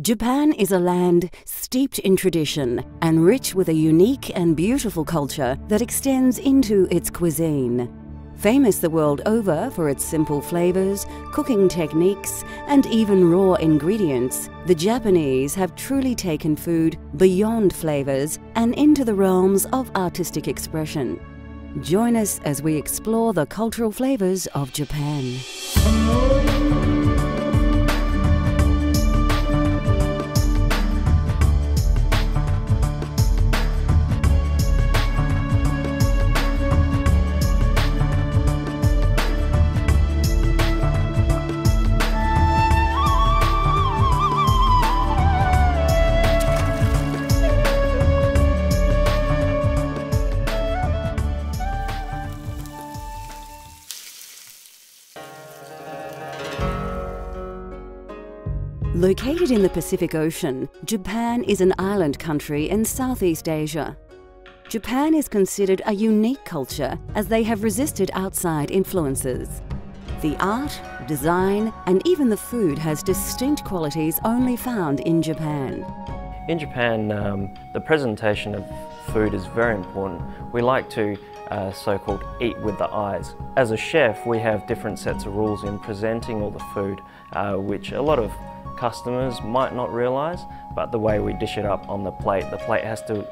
Japan is a land steeped in tradition and rich with a unique and beautiful culture that extends into its cuisine. Famous the world over for its simple flavors, cooking techniques, and even raw ingredients, the Japanese have truly taken food beyond flavors and into the realms of artistic expression. Join us as we explore the cultural flavors of Japan. Located in the Pacific Ocean, Japan is an island country in Southeast Asia. Japan is considered a unique culture as they have resisted outside influences. The art, design, and even the food has distinct qualities only found in Japan. In Japan, um, the presentation of food is very important. We like to uh, so-called eat with the eyes. As a chef, we have different sets of rules in presenting all the food, uh, which a lot of customers might not realise, but the way we dish it up on the plate, the plate has to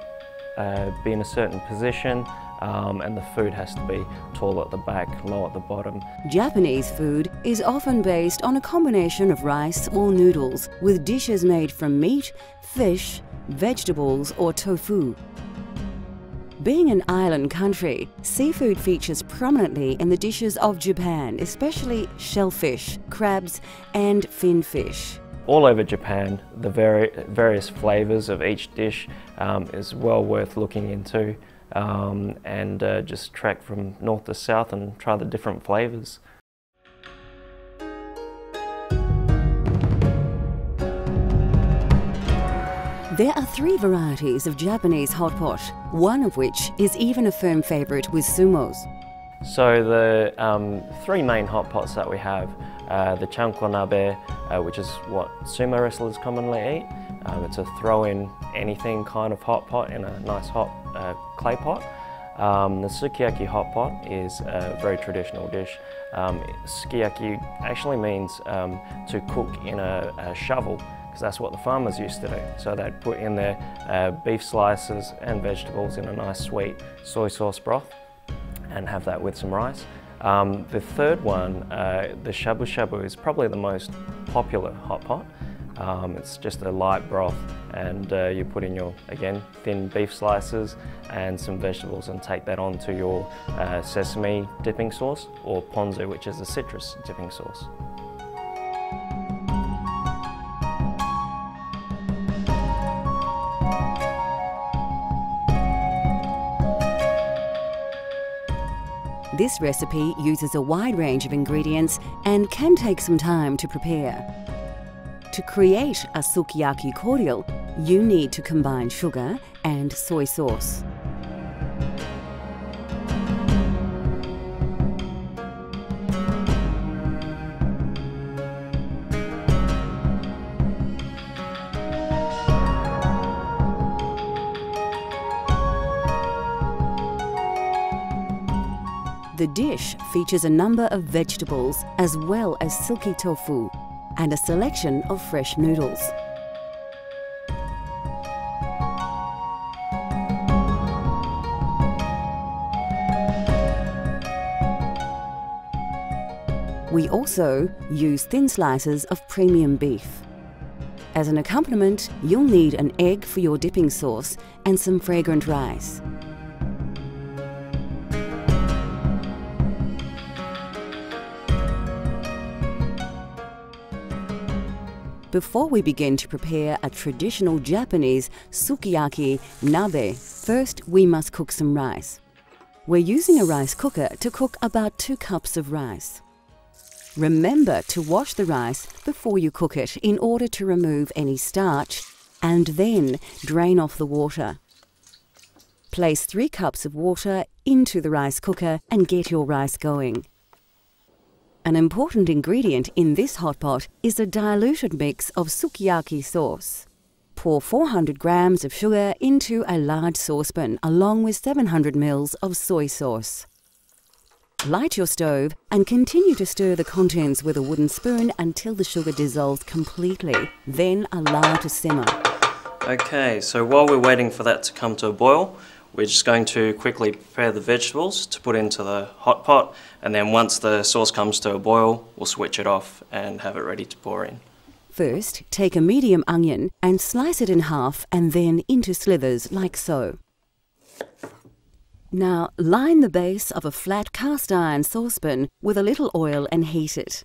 uh, be in a certain position um, and the food has to be tall at the back, low at the bottom. Japanese food is often based on a combination of rice or noodles with dishes made from meat, fish, vegetables or tofu. Being an island country, seafood features prominently in the dishes of Japan, especially shellfish, crabs and finfish all over Japan. The vari various flavours of each dish um, is well worth looking into um, and uh, just track from north to south and try the different flavours. There are three varieties of Japanese hot pot, one of which is even a firm favourite with sumos. So the um, three main hot pots that we have uh, the chanko nabe, uh, which is what sumo wrestlers commonly eat. Um, it's a throw in anything kind of hot pot in a nice hot uh, clay pot. Um, the sukiyaki hot pot is a very traditional dish. Um, sukiyaki actually means um, to cook in a, a shovel because that's what the farmers used to do. So they'd put in their uh, beef slices and vegetables in a nice sweet soy sauce broth and have that with some rice. Um, the third one, uh, the shabu shabu, is probably the most popular hot pot. Um, it's just a light broth and uh, you put in your, again, thin beef slices and some vegetables and take that onto your uh, sesame dipping sauce or ponzu, which is a citrus dipping sauce. This recipe uses a wide range of ingredients and can take some time to prepare. To create a sukiyaki cordial, you need to combine sugar and soy sauce. The dish features a number of vegetables as well as silky tofu and a selection of fresh noodles. We also use thin slices of premium beef. As an accompaniment, you'll need an egg for your dipping sauce and some fragrant rice. Before we begin to prepare a traditional Japanese sukiyaki nabe, first we must cook some rice. We're using a rice cooker to cook about 2 cups of rice. Remember to wash the rice before you cook it in order to remove any starch and then drain off the water. Place 3 cups of water into the rice cooker and get your rice going. An important ingredient in this hot pot is a diluted mix of sukiyaki sauce. Pour 400 grams of sugar into a large saucepan along with 700 ml of soy sauce. Light your stove and continue to stir the contents with a wooden spoon until the sugar dissolves completely, then allow to simmer. Okay, so while we're waiting for that to come to a boil, we're just going to quickly prepare the vegetables to put into the hot pot and then once the sauce comes to a boil, we'll switch it off and have it ready to pour in. First, take a medium onion and slice it in half and then into slivers like so. Now, line the base of a flat cast iron saucepan with a little oil and heat it.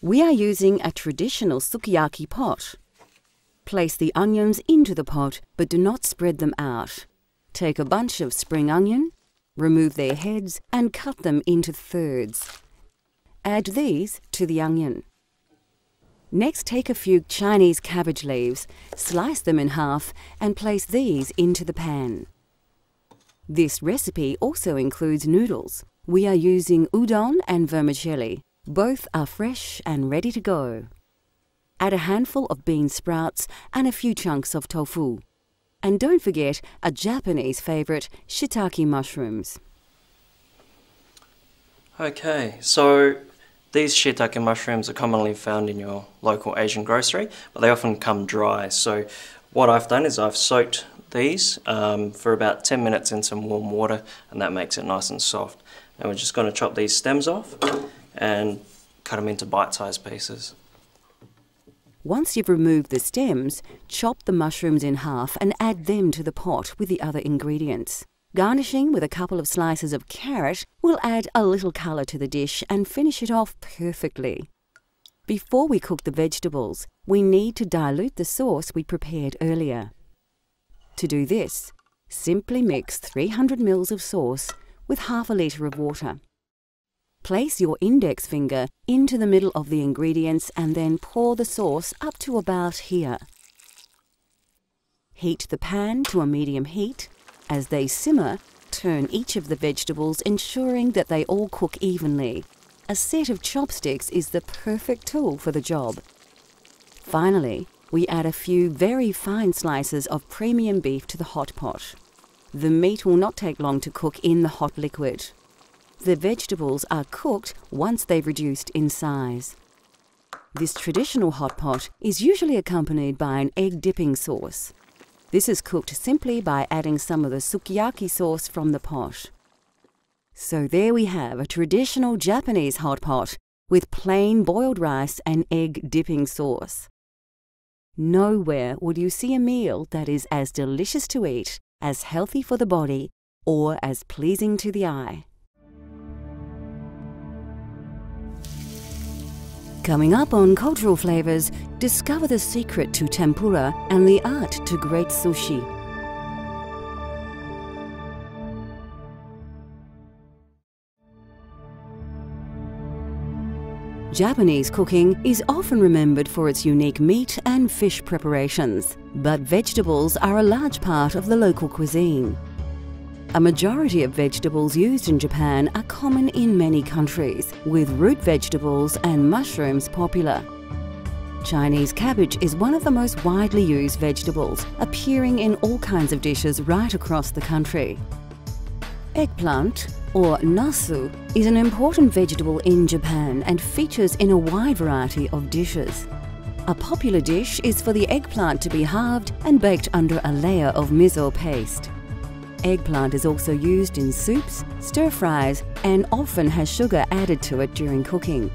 We are using a traditional sukiyaki pot. Place the onions into the pot, but do not spread them out. Take a bunch of spring onion, remove their heads and cut them into thirds. Add these to the onion. Next take a few Chinese cabbage leaves, slice them in half and place these into the pan. This recipe also includes noodles. We are using udon and vermicelli. Both are fresh and ready to go. Add a handful of bean sprouts and a few chunks of tofu. And don't forget a Japanese favorite, shiitake mushrooms. Okay, so these shiitake mushrooms are commonly found in your local Asian grocery, but they often come dry. So what I've done is I've soaked these um, for about 10 minutes in some warm water and that makes it nice and soft. And we're just going to chop these stems off and cut them into bite-sized pieces. Once you've removed the stems, chop the mushrooms in half and add them to the pot with the other ingredients. Garnishing with a couple of slices of carrot will add a little colour to the dish and finish it off perfectly. Before we cook the vegetables, we need to dilute the sauce we prepared earlier. To do this, simply mix 300 ml of sauce with half a litre of water. Place your index finger into the middle of the ingredients and then pour the sauce up to about here. Heat the pan to a medium heat. As they simmer, turn each of the vegetables ensuring that they all cook evenly. A set of chopsticks is the perfect tool for the job. Finally, we add a few very fine slices of premium beef to the hot pot. The meat will not take long to cook in the hot liquid. The vegetables are cooked once they've reduced in size. This traditional hot pot is usually accompanied by an egg dipping sauce. This is cooked simply by adding some of the sukiyaki sauce from the pot. So there we have a traditional Japanese hot pot with plain boiled rice and egg dipping sauce. Nowhere would you see a meal that is as delicious to eat, as healthy for the body, or as pleasing to the eye. Coming up on Cultural Flavors, discover the secret to tempura and the art to great sushi. Japanese cooking is often remembered for its unique meat and fish preparations, but vegetables are a large part of the local cuisine. A majority of vegetables used in Japan are common in many countries, with root vegetables and mushrooms popular. Chinese cabbage is one of the most widely used vegetables, appearing in all kinds of dishes right across the country. Eggplant, or nasu, is an important vegetable in Japan and features in a wide variety of dishes. A popular dish is for the eggplant to be halved and baked under a layer of miso paste. Eggplant is also used in soups, stir fries, and often has sugar added to it during cooking.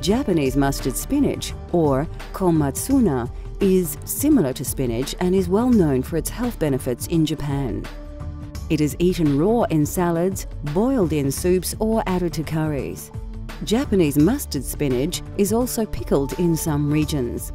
Japanese mustard spinach, or komatsuna, is similar to spinach and is well known for its health benefits in Japan. It is eaten raw in salads, boiled in soups, or added to curries. Japanese mustard spinach is also pickled in some regions.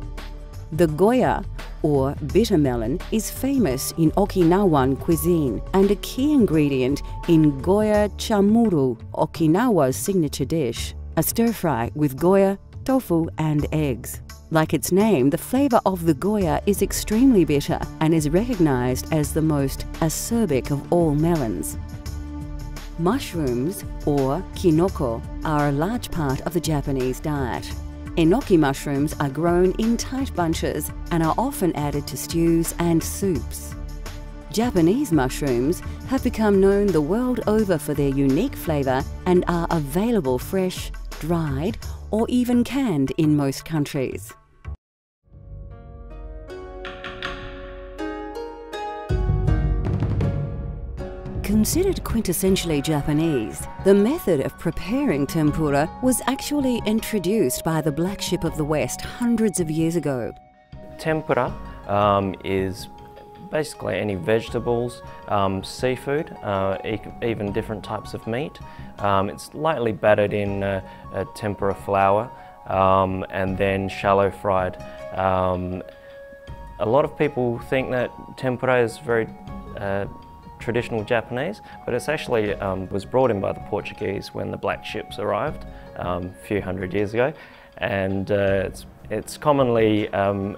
The goya, or bitter melon, is famous in Okinawan cuisine and a key ingredient in goya champuru, Okinawa's signature dish, a stir fry with goya, tofu, and eggs. Like its name, the flavor of the goya is extremely bitter and is recognized as the most acerbic of all melons. Mushrooms, or kinoko, are a large part of the Japanese diet. Enoki mushrooms are grown in tight bunches and are often added to stews and soups. Japanese mushrooms have become known the world over for their unique flavour and are available fresh, dried, or even canned in most countries. Considered quintessentially Japanese, the method of preparing tempura was actually introduced by the Black Ship of the West hundreds of years ago. Tempura um, is basically any vegetables, um, seafood, uh, e even different types of meat. Um, it's lightly battered in uh, tempura flour um, and then shallow fried. Um, a lot of people think that tempura is very uh, traditional Japanese, but it's actually um, was brought in by the Portuguese when the black ships arrived um, a few hundred years ago, and uh, it's, it's commonly um,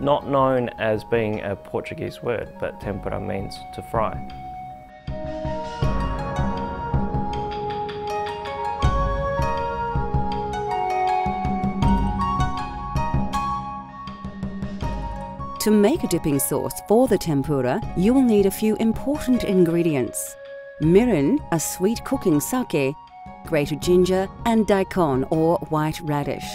not known as being a Portuguese word, but tempura means to fry. To make a dipping sauce for the tempura, you will need a few important ingredients. Mirin, a sweet cooking sake, grated ginger, and daikon or white radish.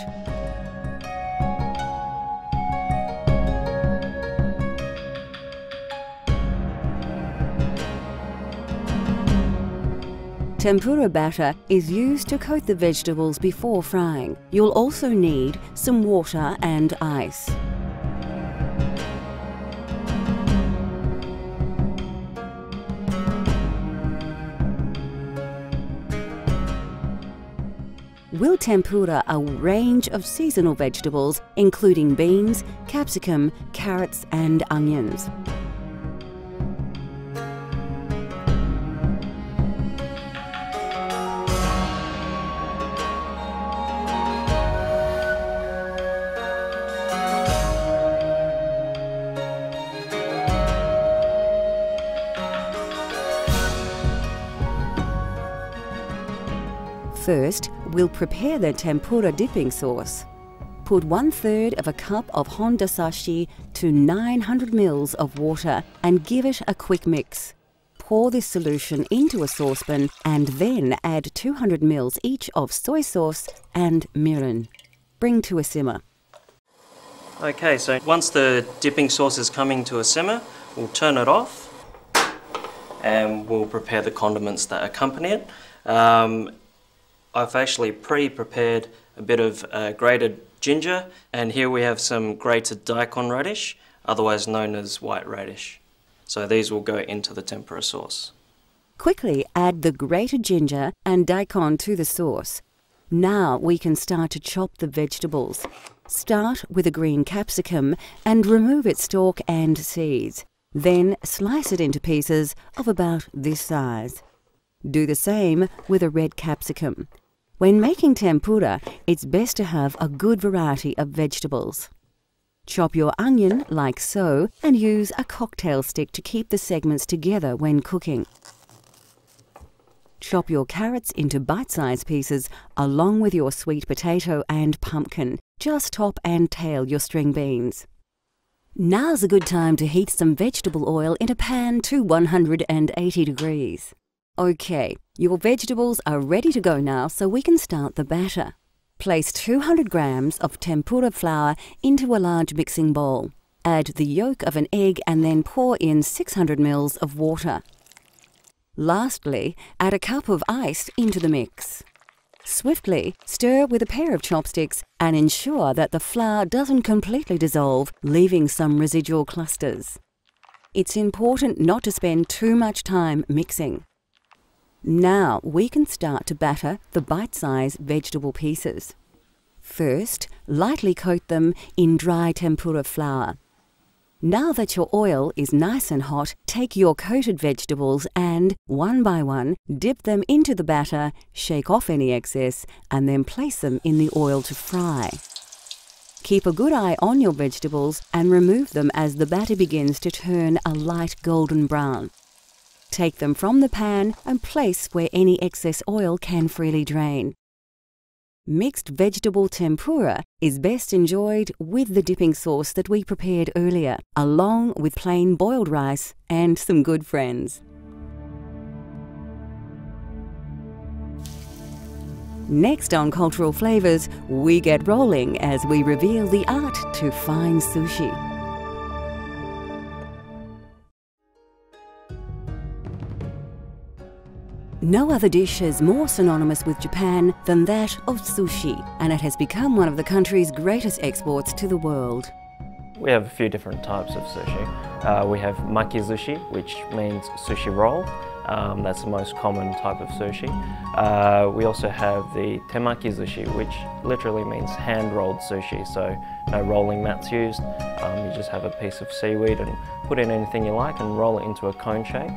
Tempura batter is used to coat the vegetables before frying. You'll also need some water and ice. We'll tempura a range of seasonal vegetables, including beans, capsicum, carrots, and onions. First, we'll prepare the tempura dipping sauce. Put one third of a cup of hondashi to 900 ml of water and give it a quick mix. Pour this solution into a saucepan and then add 200 ml each of soy sauce and mirin. Bring to a simmer. Okay, so once the dipping sauce is coming to a simmer, we'll turn it off and we'll prepare the condiments that accompany it. Um, I've actually pre-prepared a bit of uh, grated ginger and here we have some grated daikon radish, otherwise known as white radish. So these will go into the tempura sauce. Quickly add the grated ginger and daikon to the sauce. Now we can start to chop the vegetables. Start with a green capsicum and remove its stalk and seeds. Then slice it into pieces of about this size. Do the same with a red capsicum. When making tempura, it's best to have a good variety of vegetables. Chop your onion like so and use a cocktail stick to keep the segments together when cooking. Chop your carrots into bite-sized pieces along with your sweet potato and pumpkin. Just top and tail your string beans. Now's a good time to heat some vegetable oil in a pan to 180 degrees. Okay, your vegetables are ready to go now so we can start the batter. Place 200 grams of tempura flour into a large mixing bowl. Add the yolk of an egg and then pour in 600 ml of water. Lastly, add a cup of ice into the mix. Swiftly stir with a pair of chopsticks and ensure that the flour doesn't completely dissolve, leaving some residual clusters. It's important not to spend too much time mixing. Now we can start to batter the bite-sized vegetable pieces. First, lightly coat them in dry tempura flour. Now that your oil is nice and hot, take your coated vegetables and, one by one, dip them into the batter, shake off any excess, and then place them in the oil to fry. Keep a good eye on your vegetables and remove them as the batter begins to turn a light golden brown. Take them from the pan and place where any excess oil can freely drain. Mixed vegetable tempura is best enjoyed with the dipping sauce that we prepared earlier, along with plain boiled rice and some good friends. Next on Cultural Flavours, we get rolling as we reveal the art to fine sushi. No other dish is more synonymous with Japan than that of sushi, and it has become one of the country's greatest exports to the world. We have a few different types of sushi. Uh, we have maki sushi, which means sushi roll. Um, that's the most common type of sushi. Uh, we also have the temaki sushi, which literally means hand-rolled sushi, so no rolling mats used. Um, you just have a piece of seaweed and put in anything you like and roll it into a cone shape.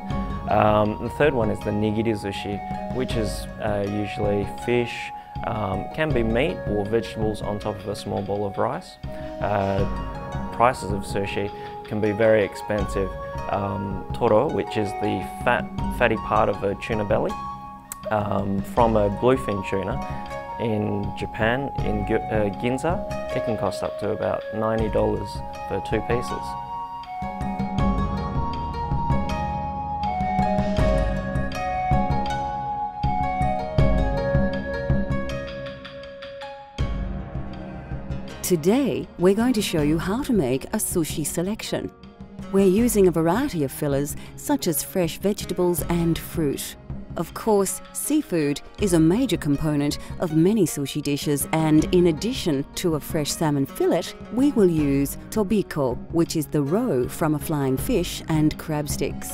Um, the third one is the nigiri sushi, which is uh, usually fish, um, can be meat or vegetables on top of a small bowl of rice. Uh, prices of sushi can be very expensive. Um, toro, which is the fat, fatty part of a tuna belly, um, from a bluefin tuna in Japan, in uh, Ginza, it can cost up to about $90 for two pieces. Today, we're going to show you how to make a sushi selection. We're using a variety of fillers such as fresh vegetables and fruit. Of course, seafood is a major component of many sushi dishes and in addition to a fresh salmon fillet, we will use tobiko, which is the roe from a flying fish and crab sticks.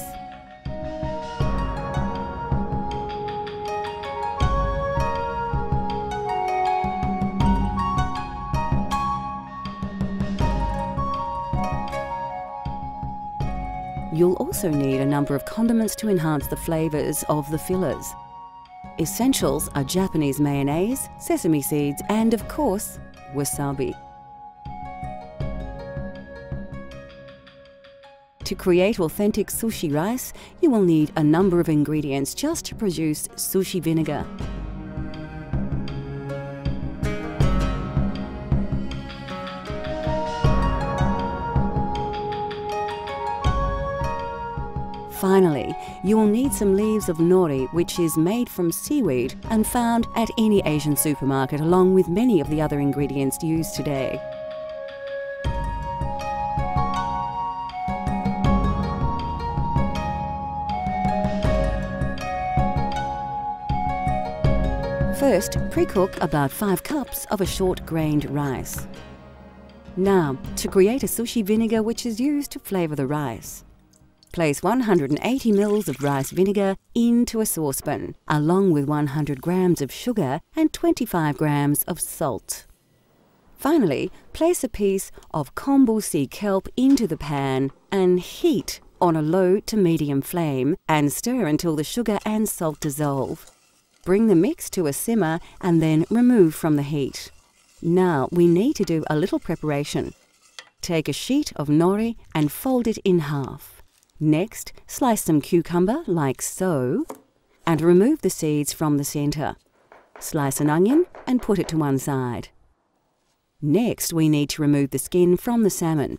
You'll also need a number of condiments to enhance the flavours of the fillers. Essentials are Japanese mayonnaise, sesame seeds and, of course, wasabi. To create authentic sushi rice, you will need a number of ingredients just to produce sushi vinegar. Finally, you will need some leaves of nori, which is made from seaweed and found at any Asian supermarket along with many of the other ingredients used today. First, pre-cook about 5 cups of a short-grained rice. Now, to create a sushi vinegar which is used to flavour the rice. Place 180 ml of rice vinegar into a saucepan, along with 100 grams of sugar and 25 grams of salt. Finally, place a piece of kombu sea kelp into the pan and heat on a low to medium flame and stir until the sugar and salt dissolve. Bring the mix to a simmer and then remove from the heat. Now we need to do a little preparation. Take a sheet of nori and fold it in half. Next, slice some cucumber like so and remove the seeds from the centre. Slice an onion and put it to one side. Next, we need to remove the skin from the salmon.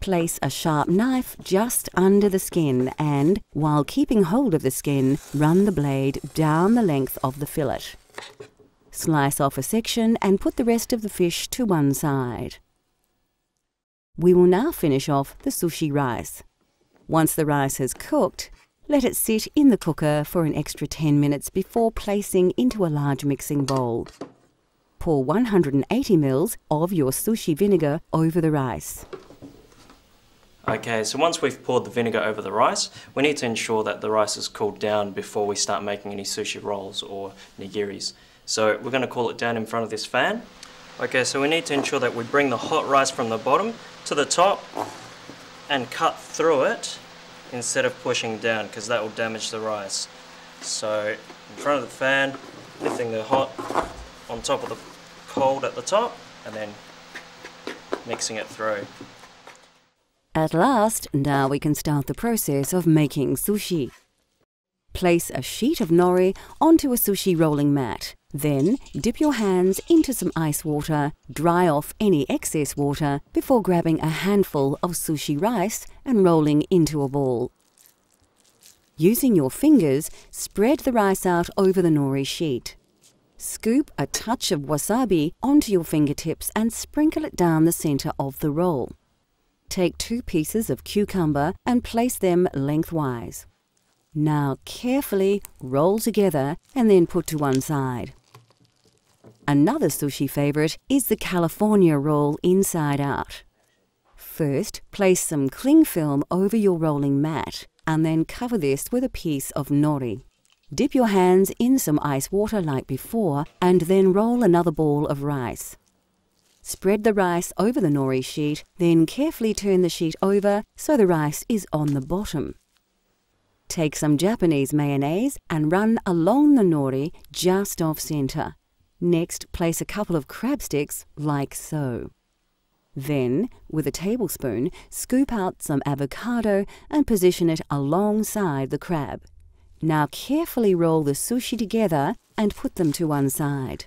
Place a sharp knife just under the skin and, while keeping hold of the skin, run the blade down the length of the fillet. Slice off a section and put the rest of the fish to one side. We will now finish off the sushi rice. Once the rice has cooked, let it sit in the cooker for an extra 10 minutes before placing into a large mixing bowl. Pour 180 ml of your sushi vinegar over the rice. Okay, so once we've poured the vinegar over the rice, we need to ensure that the rice is cooled down before we start making any sushi rolls or nigiris. So we're going to cool it down in front of this fan. Okay, so we need to ensure that we bring the hot rice from the bottom to the top and cut through it instead of pushing down because that will damage the rice. So in front of the fan, lifting the hot on top of the cold at the top and then mixing it through. At last, now we can start the process of making sushi. Place a sheet of nori onto a sushi rolling mat. Then dip your hands into some ice water, dry off any excess water before grabbing a handful of sushi rice and rolling into a ball. Using your fingers, spread the rice out over the nori sheet. Scoop a touch of wasabi onto your fingertips and sprinkle it down the center of the roll. Take two pieces of cucumber and place them lengthwise. Now carefully roll together and then put to one side. Another sushi favorite is the California roll inside out. First, place some cling film over your rolling mat and then cover this with a piece of nori. Dip your hands in some ice water like before and then roll another ball of rice. Spread the rice over the nori sheet, then carefully turn the sheet over so the rice is on the bottom. Take some Japanese mayonnaise and run along the nori just off center. Next, place a couple of crab sticks like so. Then, with a tablespoon, scoop out some avocado and position it alongside the crab. Now carefully roll the sushi together and put them to one side.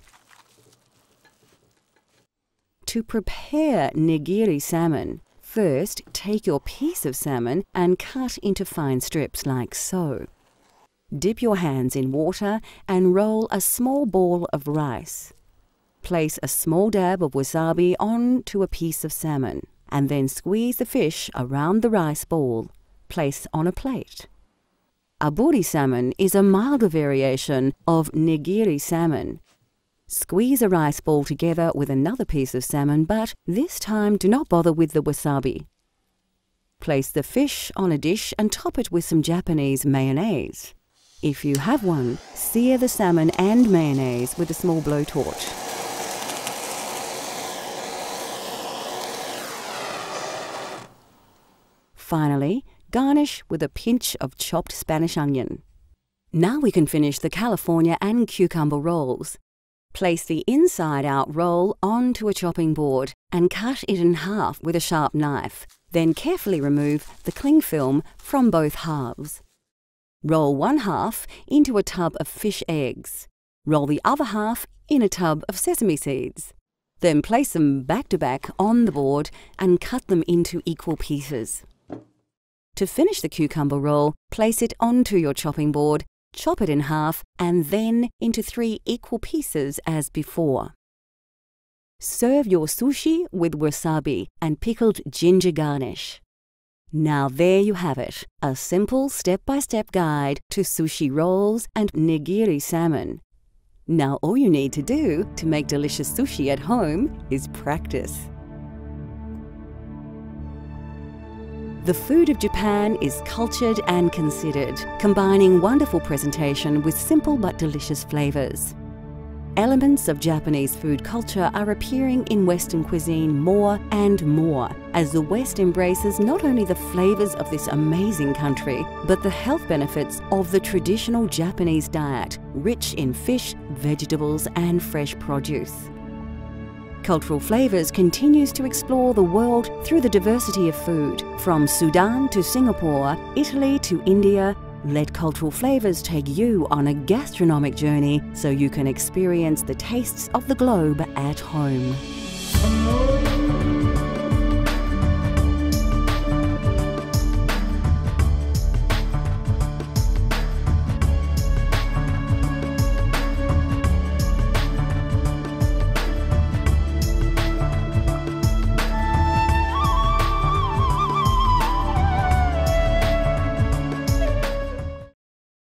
To prepare nigiri salmon, First, take your piece of salmon and cut into fine strips like so. Dip your hands in water and roll a small ball of rice. Place a small dab of wasabi onto a piece of salmon and then squeeze the fish around the rice ball. Place on a plate. Aburi salmon is a milder variation of nigiri salmon Squeeze a rice ball together with another piece of salmon, but this time do not bother with the wasabi. Place the fish on a dish and top it with some Japanese mayonnaise. If you have one, sear the salmon and mayonnaise with a small blowtorch. Finally, garnish with a pinch of chopped Spanish onion. Now we can finish the California and cucumber rolls. Place the inside out roll onto a chopping board and cut it in half with a sharp knife. Then carefully remove the cling film from both halves. Roll one half into a tub of fish eggs. Roll the other half in a tub of sesame seeds. Then place them back to back on the board and cut them into equal pieces. To finish the cucumber roll, place it onto your chopping board Chop it in half and then into three equal pieces as before. Serve your sushi with wasabi and pickled ginger garnish. Now there you have it, a simple step-by-step -step guide to sushi rolls and nigiri salmon. Now all you need to do to make delicious sushi at home is practice. The food of Japan is cultured and considered, combining wonderful presentation with simple but delicious flavours. Elements of Japanese food culture are appearing in Western cuisine more and more as the West embraces not only the flavours of this amazing country, but the health benefits of the traditional Japanese diet, rich in fish, vegetables, and fresh produce. Cultural Flavours continues to explore the world through the diversity of food. From Sudan to Singapore, Italy to India, let Cultural Flavours take you on a gastronomic journey so you can experience the tastes of the globe at home.